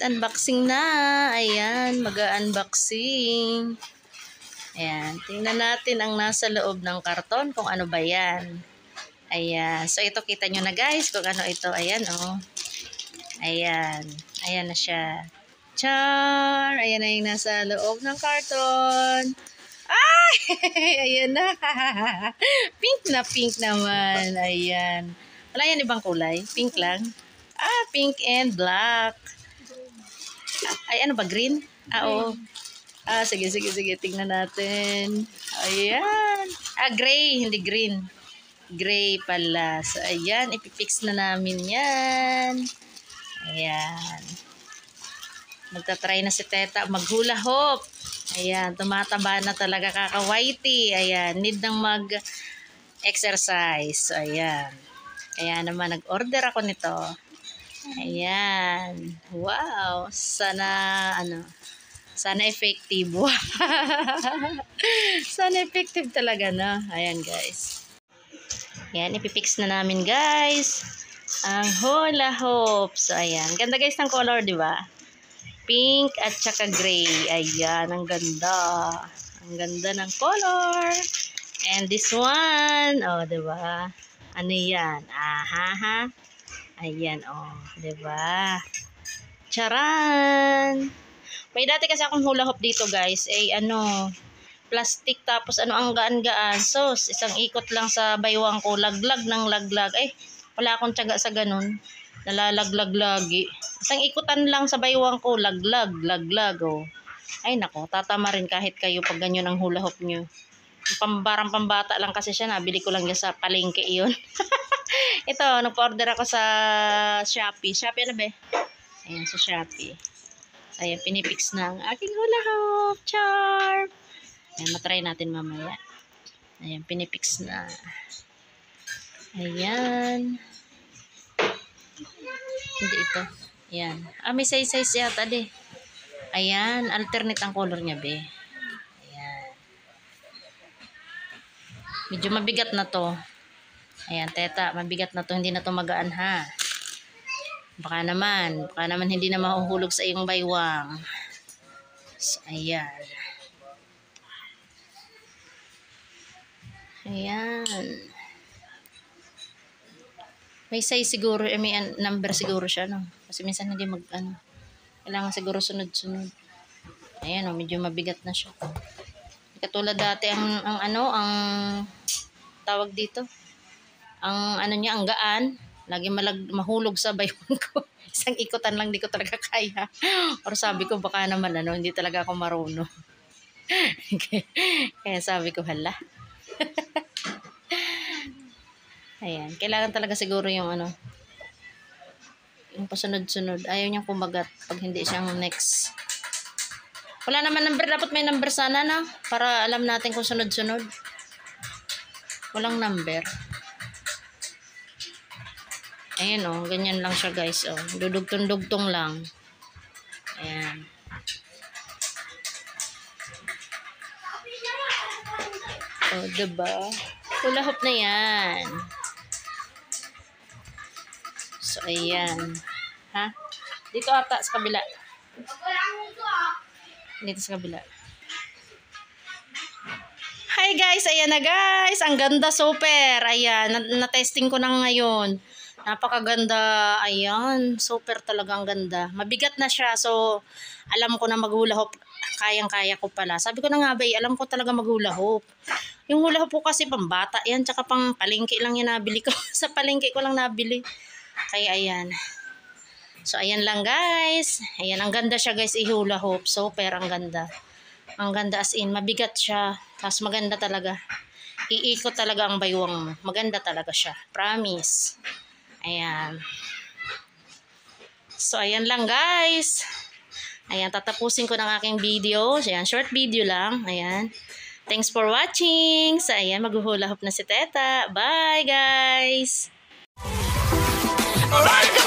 unboxing na. Ayan, mag-unboxing. Ayan, tingnan natin ang nasa loob ng karton kung ano ba yan. Ayan, so ito kita nyo na guys kung ano ito. Ayan oh. Ayan, ayan na siya. Char! Ayan na yung nasa loob ng karton. Ay! ayan na. pink na pink naman. Ayan. Wala yan ibang kulay. Pink lang. Ah, pink and black. Ay, ano ba? Green? Ah, oo. Ah, sige, sige, sige. Tingnan natin. Ayan. Ah, gray. Hindi green. Gray pala. So, ayan. Ipipix na namin yan. Ayan. Magta-try na si Teta maghula hop. Ayan. Tumataba na talaga kakawaiti. Ayan. Need nang mag-exercise. So, ayan. Kaya naman nag-order ako nito. Ayan. Wow. Sana, ano, sana effective. sana effective talaga, no? Ayan, guys. Ayan, ipipix na namin, guys. Ang hula hoop. Ayan. Ganda, guys, ng color, di ba? Pink at saka gray. Ayan, ang ganda. Ang ganda ng color. And this one, oh, di ba? Ano yan? Aha, ha? Ayan, oh. Diba? Charan! May dati kasi akong hula hoop dito, guys. Eh, ano, plastic tapos ano ang gaan-gaan. So, isang ikot lang sa baywang ko. Laglag ng laglag. Eh, wala akong tiyaga sa ganun. Nalalaglag lagi. Isang ikutan lang sa baywang ko. Laglag, laglag, oh. Ay, nako. Tatama rin kahit kayo pag ganyan ang hula hoop nyo. Pambarang pambata lang kasi siya. Nabili ko lang niya sa palengke iyon. Ito, nag-order ako sa Shopee. Shopee ano ba? Ayan, sa Shopee. Ayan, pinipix na ang aking hula hoop. Charm! Ayan, matry natin mamaya. Ayan, pinipix na. Ayan. Hindi ito. Ayan. Ah, may size-size yata, de. Ayan, alternate ang color niya, be. Ayan. Medyo mabigat na to. Ayan, teta, mabigat na to. Hindi na to magaan ha. Baka naman. Baka naman hindi na mahuhulog sa iyong baywang. So, ayan. Ayan. May size siguro, eh, may number siguro siya, no? Kasi minsan hindi mag, ano, kailangan siguro sunod-sunod. Ayan, oh, medyo mabigat na siya. Katulad dati ang, ang ano, ang tawag dito, ang ano niya, ang gaan. Lagi malag, mahulog sa bayon ko. Isang ikutan lang, di ko talaga kaya. Or sabi ko, baka naman, ano, hindi talaga ako marunong. kaya sabi ko, hala. Ayan, kailangan talaga siguro yung ano, yung pasunod-sunod. Ayaw niyang kumagat pag hindi siyang next. Wala naman number. Dapat may number sana na. Para alam natin kung sunod-sunod. Walang number. Ayan oh, ganyan lang siya guys. Oh. Dudugtong-dugtong lang. Ayan. Oh, diba? Kulahop na yan. So, ayan. Ha? Dito ata sa kabila. Dito sa kabila. Hi guys, ayan na guys. Ang ganda super. Ayan, na-testing ko na ngayon. Napakaganda. Ayan, super talaga ang ganda. Mabigat na siya. So, alam ko na maghula hoop. Kayang-kaya ko pala. Sabi ko na nga ba, alam ko talaga maghula hoop. Yung hula hoop ko kasi pambata yan. Tsaka pang palengke lang yan nabili ko. sa palengke ko lang nabili. Kaya ayan. So, ayan lang guys. Ayan, ang ganda siya guys, ihula hoop. Super, ang ganda. Ang ganda as in, mabigat siya. Tapos maganda talaga. Iikot talaga ang baywang mo. Maganda talaga siya. Promise. Ayan. So, ayan lang guys. Ayan, tatapusin ko ng aking video. Ayan, short video lang. Ayan. Thanks for watching. So, ayan, maghuhula hoop na si Teta. Bye guys! Alright!